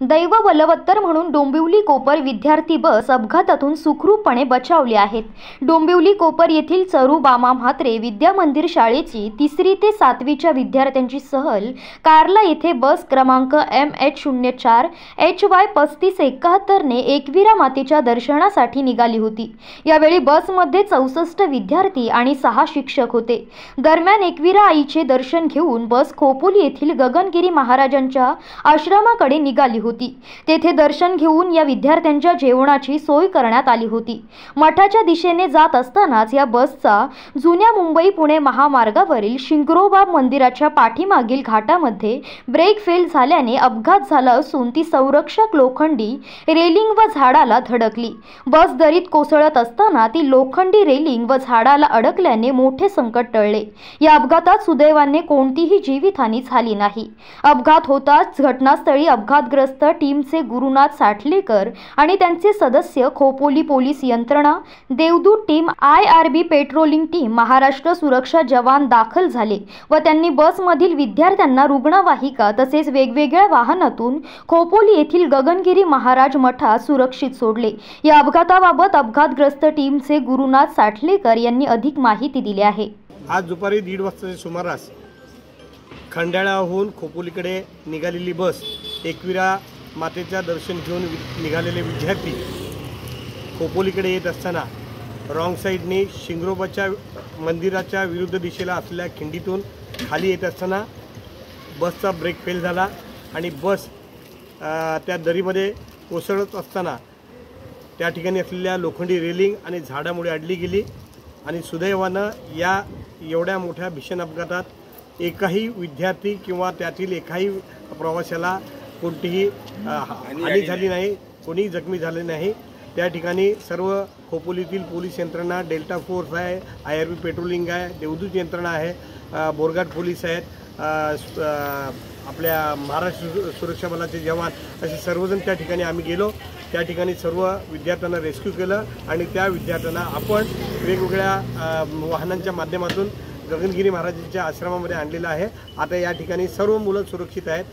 दैव बलवत्तर म्हणून डोंबिवली कोपर विद्यार्थी बस अपघातातून सुखरूपपणे बचावली आहेत. डोंबिवली कोपर येथील चरू बामा म्हात्रे विद्या मंदिर शाळेची तिसरी ते सातवीच्या विद्यार्थ्यांची सहल कार्ला येथे बस क्रमांक एम एच शून्य चार एच वाय पस्तीस एकाहत्तरने एकविरा मातेच्या दर्शनासाठी निघाली होती. यावेळी बसमध्ये चौसष्ट विद्यार्थी आणि सहा शिक्षक होते. दरम्यान एकविरा आईचे दर्शन घेऊन बस खोपोली येथील गगनगिरी महाराजांच्या आश्रमाकडे निघाली होती. तेथे दर्शन घेऊन या विद्यार्थ्यांच्या जेवणाची सोय करण्यात आली होती. मठाच्या दिशेने जात असतानाच या बसचा जुन्या मुंबई पुणे महामार्गावरील शिंगरोबा मंदिराच्या पाठीमागील घाटामध्ये ब्रेक फेल झाल्याने अपघात झाला असून ती संरक्षक लोखंडी रेलिंग व झाडाला धडकली. बस दरीत कोसळत असताना ती लोखंडी रेलिंग व झाडाला अडकल्याने मोठे संकट टळले. या अपघातात सुदैवाने कोणतीही जीवितहानी झाली नाही. अपघात होताच घटनास्थळी अपघातग्रस्त टीमचे गुरुनाथ साठलेकर आणि त्यांचे सदस्य खोपोली पोलीस यंत्रणा देवदूत team I R B patrolling team Maharashtra सुरक्षा जवान दाखल झाले व त्यांनी बसमधील विद्यार्थ्यांना रुग्णवाहिका तसेच वेगवेगळ्या वाहनातून खोपोली येथील गगनगिरी महाराज मठात सुरक्षित सोडले. या अपघाताबाबत अपघातग्रस्त टीमचे गुरुनाथ साठलेकर यांनी अधिक माहिती दिली आहे. आज दुपारी दीड वाजताच्या सुमारास खंडाळ्याहून खोपोलीकडे निघालेली बस एकविरा मातेच्या दर्शन घेऊन वि- निघालेले विद्यार्थी खोपोलीकडे येत असताना रॉंग साईडने शिंगरोबाच्या मंदिराच्या विरुद्ध दिशेला असलेल्या खिंडीतून खाली येत असताना बसचा ब्रेक फेल झाला आणि बस त्या दरीमध्ये कोसळत असताना त्या ठिकाणी असलेल्या लोखंडी रेलिंग आणि झाडामुळे अडली गेली आणि सुदैवानं या एवढ्या मोठ्या भीषण अपघातात एकाही विद्यार्थी किंवा त्यातील एकाही प्रवाशाला कोणतीही हानी झाली नाही कोणीही जखमी झाले नाही. त्या ठिकाणी सर्व खोपोलीतील पोलीस यंत्रणा डेल्टा फोर्स आहे आय आर बी पेट्रोलिंग आहे देवदूत यंत्रणा आहे बोरघाट पोलीस आहेत आपल्या महाराष्ट्र सुरक्षा बलाचे जवान असे सर्वजण त्या ठिकाणी आम्ही गेलो. त्या ठिकाणी सर्व विद्यार्थ्यांना रेस्क्यू केलं आणि त्या विद्यार्थ्यांना आपण वेगवेगळ्या वाहनांच्या माध्यमातून गगनगिरी महाराजांच्या आश्रमामध्ये आणलेलं आहे. आता या ठिकाणी सर्व मुलं सुरक्षित आहेत.